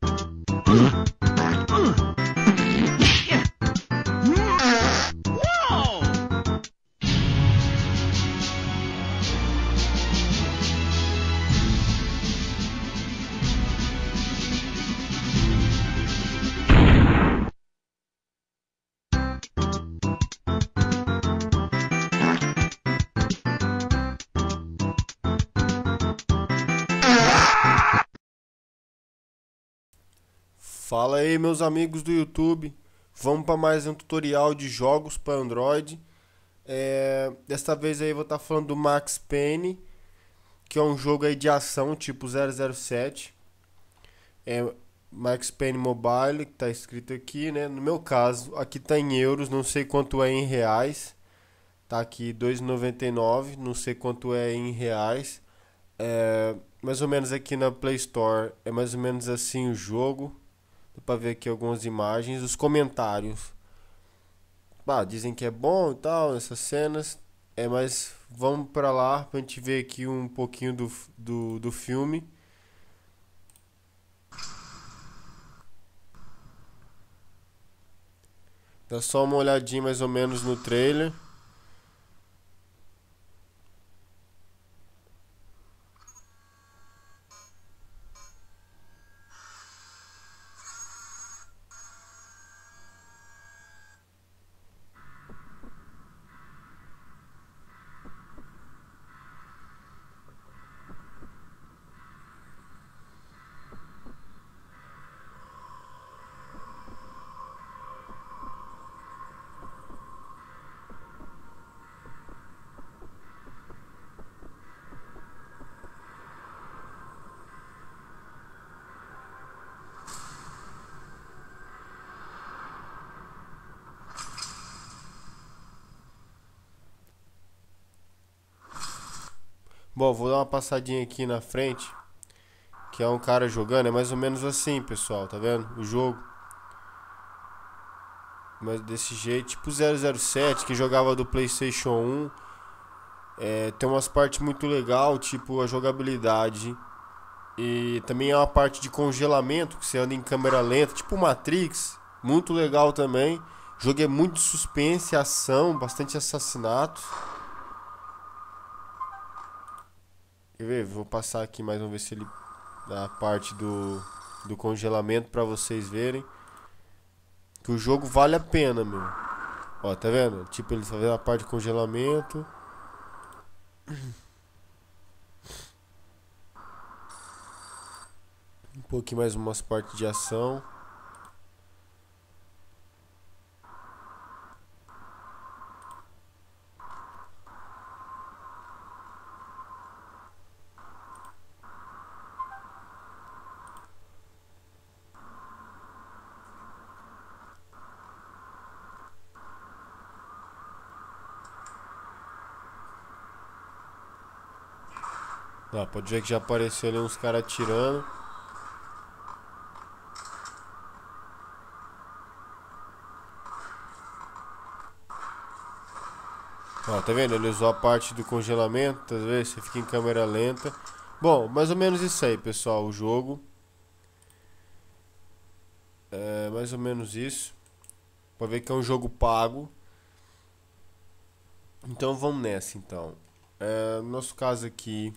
Mm-hmm. Fala aí meus amigos do YouTube, vamos para mais um tutorial de jogos para Android. É, desta vez aí vou estar tá falando do Max Payne, que é um jogo aí de ação tipo 007. É Max Payne Mobile, que está escrito aqui, né? No meu caso, aqui está em euros, não sei quanto é em reais. Tá aqui 2,99, não sei quanto é em reais. É, mais ou menos aqui na Play Store é mais ou menos assim o jogo. Dá pra ver aqui algumas imagens. Os comentários. Bah, dizem que é bom e tal, essas cenas. É, mas vamos pra lá pra gente ver aqui um pouquinho do, do, do filme. Dá só uma olhadinha mais ou menos no trailer. Bom, vou dar uma passadinha aqui na frente. Que é um cara jogando. É mais ou menos assim, pessoal. Tá vendo? O jogo. Mas desse jeito. Tipo 007, que jogava do Playstation 1. É, tem umas partes muito legal, tipo a jogabilidade. E também é uma parte de congelamento, que você anda em câmera lenta, tipo Matrix. Muito legal também. O jogo é muito suspense, ação, bastante assassinatos. Quer ver? Vou passar aqui mais, vamos ver se ele dá a parte do, do congelamento pra vocês verem. Que o jogo vale a pena, meu. Ó, tá vendo? Tipo, ele só vê a parte de congelamento. Um pouquinho mais umas partes de ação. Pode ver que já apareceu ali uns caras atirando. Ó, tá vendo? Ele usou a parte do congelamento, tá vendo? Você fica em câmera lenta. Bom, mais ou menos isso aí, pessoal, o jogo. É mais ou menos isso. Pode ver que é um jogo pago. Então vamos nessa, então. É, no nosso caso aqui...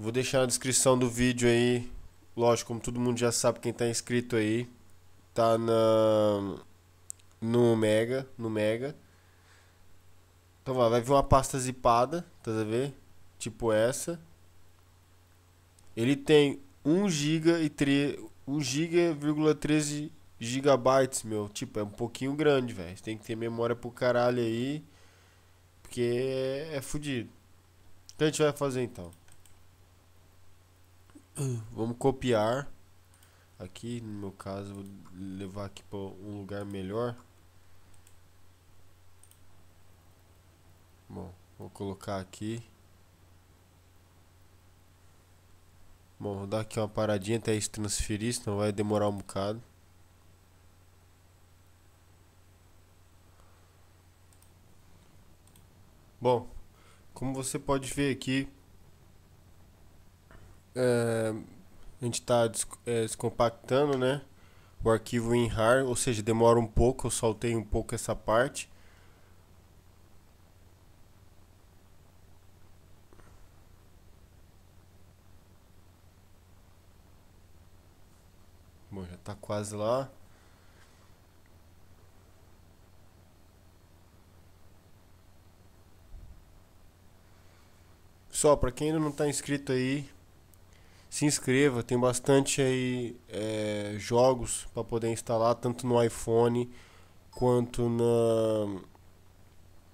Vou deixar na descrição do vídeo aí. Lógico, como todo mundo já sabe, quem tá inscrito aí. Tá na. No Mega. No Mega. Então vai, vai vir uma pasta zipada, tá a ver? Tipo essa. Ele tem 1 GB e 3, 1 GB,13 gigabytes, meu. Tipo, é um pouquinho grande, velho. Tem que ter memória pro caralho aí. Porque é, é fodido. O que a gente vai fazer então? Vamos copiar. Aqui, no meu caso, vou levar aqui para um lugar melhor. Bom, vou colocar aqui. Bom, vou dar aqui uma paradinha até isso transferir, senão vai demorar um bocado. Bom, como você pode ver aqui, é, a gente está é, descompactando, né? O arquivo em RAR, ou seja, demora um pouco, eu saltei um pouco essa parte. Bom, já está quase lá. Só para quem ainda não está inscrito aí, se inscreva. Tem bastante aí é, jogos para poder instalar tanto no iPhone quanto na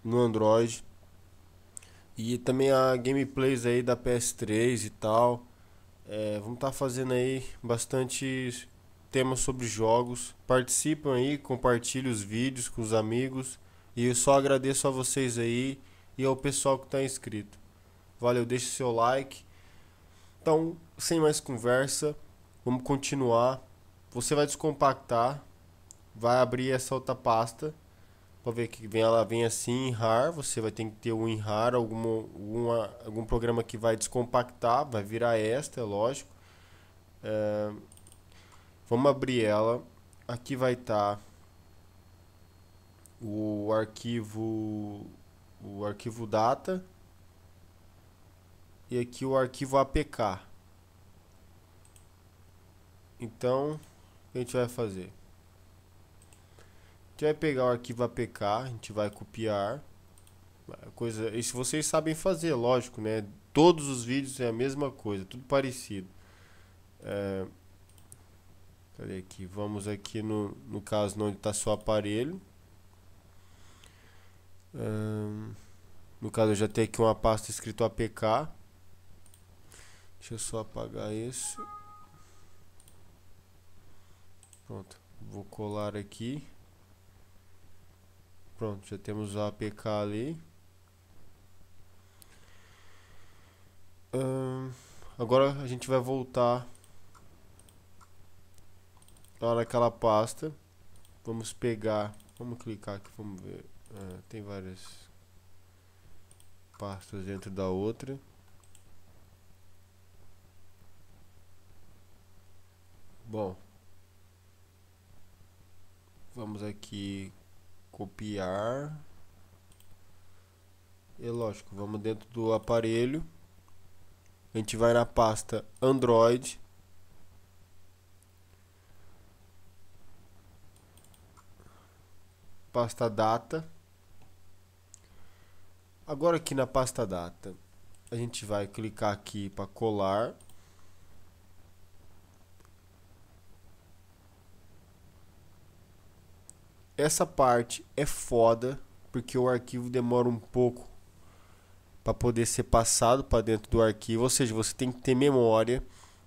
no Android. E também a gameplays aí da PS3 e tal. É, vamos estar tá fazendo aí bastante temas sobre jogos. Participam aí, compartilhem os vídeos com os amigos. E eu só agradeço a vocês aí e ao pessoal que está inscrito. Valeu, deixe seu like. Então, sem mais conversa, vamos continuar. Você vai descompactar, vai abrir essa outra pasta para ver que vem ela vem assim em RAR, você vai ter que ter um em RAR, alguma, alguma, algum programa que vai descompactar, vai virar esta, é lógico. É, Vamos abrir ela. Aqui vai estar tá o arquivo o arquivo data e aqui o arquivo APK. Então, o que a gente vai fazer? A gente vai pegar o arquivo APK, a gente vai copiar. Coisa, isso vocês sabem fazer, lógico, né? Todos os vídeos é a mesma coisa, tudo parecido. É, Cadê aqui? Vamos aqui no, no caso onde está seu aparelho. no caso eu já tenho aqui uma pasta escrito APK. Deixa eu só apagar isso. Pronto. Vou colar aqui. Pronto, já temos o APK ali. agora a gente vai voltar lá naquela pasta. Vamos pegar, vamos clicar aqui, vamos ver. Tem várias pastas dentro da outra. Bom, vamos aqui copiar. E lógico, vamos dentro do aparelho. A gente vai na pasta Android pasta data. Agora aqui na pasta data, a gente vai clicar aqui para colar. Essa parte é foda, porque o arquivo demora um pouco para poder ser passado para dentro do arquivo, ou seja, você tem que ter memória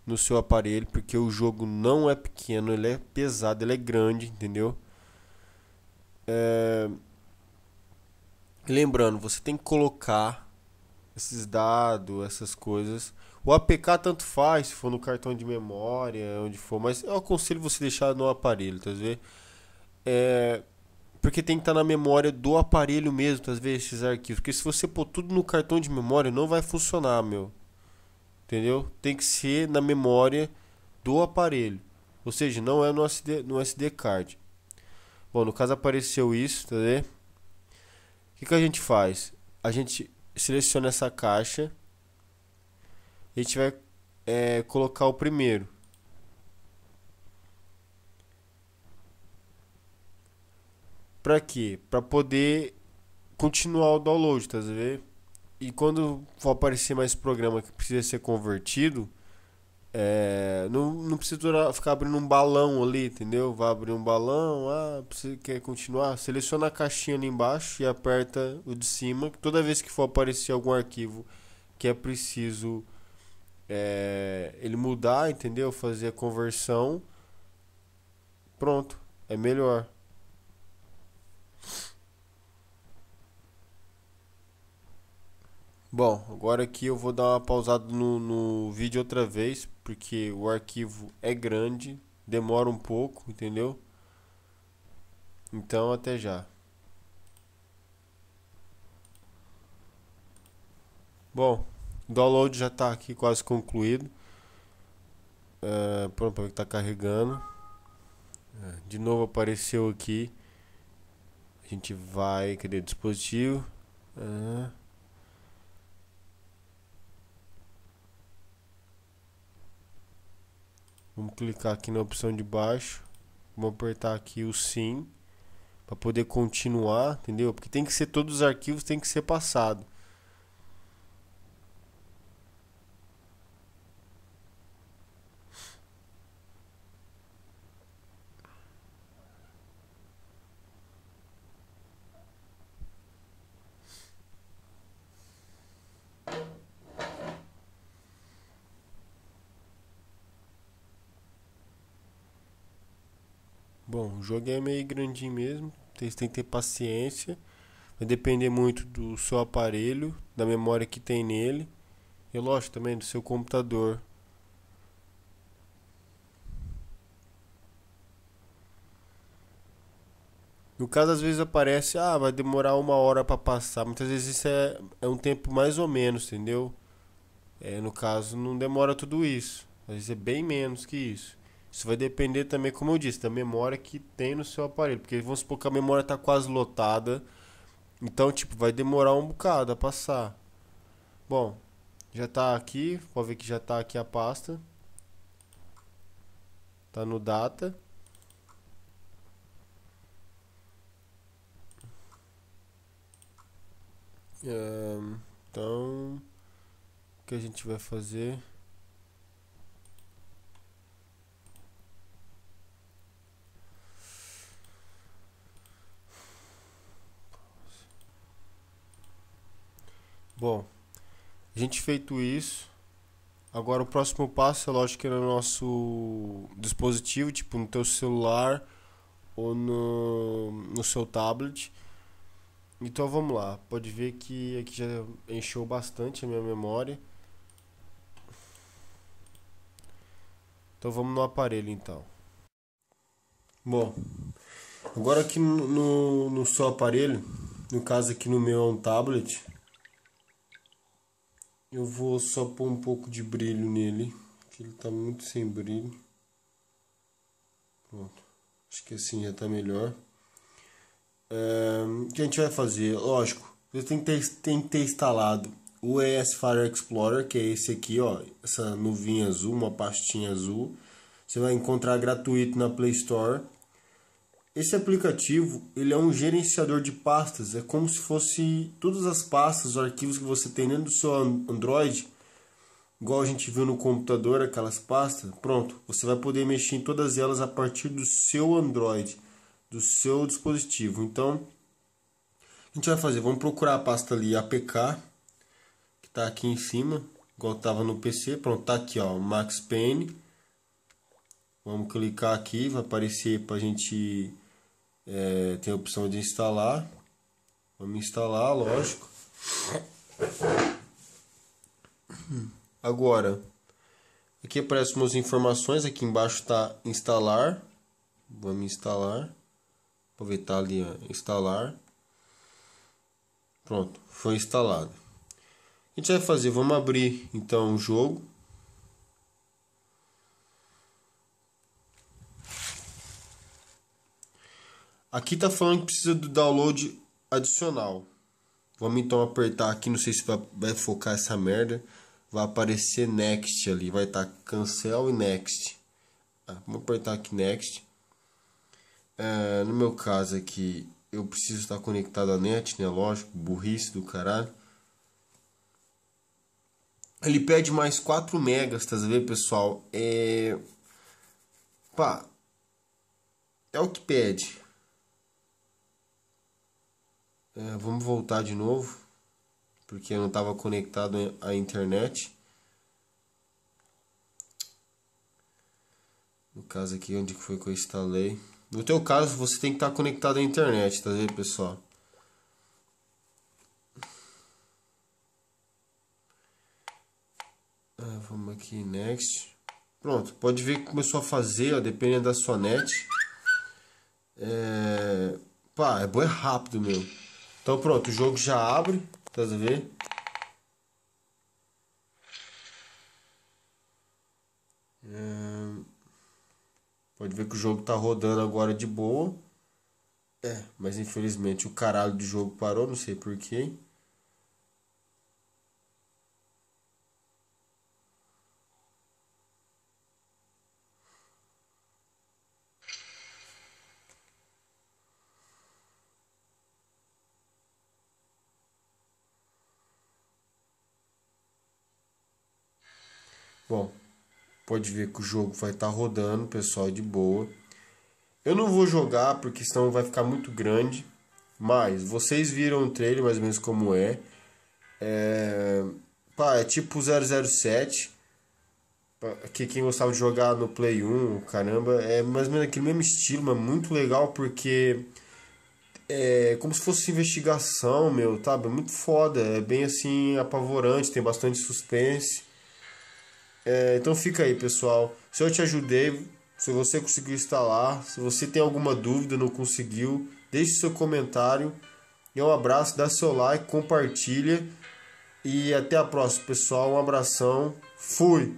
no seu aparelho, porque o jogo não é pequeno, ele é pesado, ele é grande, entendeu? É... Lembrando, você tem que colocar esses dados, essas coisas. O APK tanto faz, se for no cartão de memória, onde for, mas eu aconselho você deixar no aparelho, tá vendo? É, porque tem que estar tá na memória do aparelho mesmo, às vezes, esses arquivos. Porque se você pôr tudo no cartão de memória, não vai funcionar, meu. Entendeu? Tem que ser na memória do aparelho. Ou seja, não é no SD, no SD card. Bom, no caso apareceu isso, tá vendo? O que, que a gente faz? A gente seleciona essa caixa. E a gente vai é, colocar o primeiro. Pra quê? Pra poder continuar o download, tá vendo? E quando for aparecer mais programa que precisa ser convertido, é, não, não precisa ficar abrindo um balão ali, entendeu? Vai abrir um balão, ah, você quer continuar? Seleciona a caixinha ali embaixo e aperta o de cima. Toda vez que for aparecer algum arquivo que é preciso é, ele mudar, entendeu? Fazer a conversão, pronto, é melhor. Bom, agora aqui eu vou dar uma pausada no, no vídeo outra vez, porque o arquivo é grande, demora um pouco, entendeu? Então até já. Bom, o download já está aqui quase concluído. Uh, pronto, para ver que tá carregando. É, de novo apareceu aqui. A gente vai. Cadê o dispositivo? Uh, vamos clicar aqui na opção de baixo. Vamos apertar aqui o sim para poder continuar, entendeu? Porque tem que ser todos os arquivos tem que ser passado. O jogo é meio grandinho mesmo, você tem que ter paciência. Vai depender muito do seu aparelho, da memória que tem nele. E lógico também do seu computador. No caso, às vezes aparece, ah, vai demorar uma hora para passar. Muitas vezes isso é, é um tempo mais ou menos, entendeu? É, no caso, não demora tudo isso. Às vezes é bem menos que isso. Isso vai depender também, como eu disse, da memória que tem no seu aparelho. Porque vamos supor que a memória está quase lotada. Então, tipo, vai demorar um bocado a passar. Bom, já está aqui. Pode ver que já está aqui a pasta. Tá no data. Então, o que a gente vai fazer? Bom, a gente feito isso, agora o próximo passo é lógico que no nosso dispositivo, tipo no teu celular ou no, no seu tablet. Então vamos lá, pode ver que aqui já encheu bastante a minha memória. Então vamos no aparelho então. Bom, agora aqui no, no seu aparelho, no caso aqui no meu é um tablet, eu vou só pôr um pouco de brilho nele, que ele está muito sem brilho. Pronto. Acho que assim já está melhor. É, o que a gente vai fazer? Lógico, você tem que ter, tem que ter instalado o ES Fire Explorer, que é esse aqui, ó, essa nuvinha azul, uma pastinha azul. Você vai encontrar gratuito na Play Store. Esse aplicativo ele é um gerenciador de pastas, é como se fosse todas as pastas, os arquivos que você tem dentro do seu Android, igual a gente viu no computador, aquelas pastas. Pronto, você vai poder mexer em todas elas a partir do seu Android, do seu dispositivo. Então, a gente vai fazer, vamos procurar a pasta ali APK, que está aqui em cima, igual estava no PC. Pronto, tá aqui, ó, Max Payne. Vamos clicar aqui, vai aparecer para a gente é, tem a opção de instalar. Vamos instalar, lógico. Agora, aqui aparecem umas informações. Aqui embaixo está instalar. Vamos instalar. Aproveitar ali, ó, instalar. Pronto, foi instalado. A gente vai fazer, vamos abrir então o jogo. Aqui tá falando que precisa do download adicional. Vamos então apertar aqui, não sei se vai, focar essa merda. Vai aparecer next ali, vai estar tá cancel e next. Ah, vamos apertar aqui next. É, no meu caso aqui, eu preciso estar conectado à net, né? Lógico, burrice do caralho. Ele pede mais 4 megas, tá vendo, pessoal? É... Pá, é o que pede. É, vamos voltar de novo, porque eu não estava conectado à internet. No caso aqui, onde foi que eu instalei. No teu caso, você tem que estar conectado à internet, tá vendo, pessoal? Ah, vamos aqui, next. Pronto, pode ver que começou a fazer, ó, dependendo da sua net. É... Pá, é bom, é rápido, meu. Então pronto, o jogo já abre, tá vendo? É... Pode ver que o jogo tá rodando agora de boa. É, mas infelizmente o caralho do jogo parou, não sei porquê. Bom, pode ver que o jogo vai estar tá rodando, pessoal, de boa. Eu não vou jogar porque senão vai ficar muito grande. Mas vocês viram o trailer mais ou menos como é. É, pá, é tipo 007. Que quem gostava de jogar no Play 1, caramba, é mais ou menos aquele mesmo estilo, mas muito legal porque é como se fosse investigação, meu, sabe? É muito foda, é bem assim apavorante, tem bastante suspense. É, então fica aí, pessoal. Se eu te ajudei, se você conseguiu instalar, se você tem alguma dúvida, não conseguiu, deixe seu comentário. E um abraço, dá seu like, compartilha. E até a próxima, pessoal. Um abração. Fui!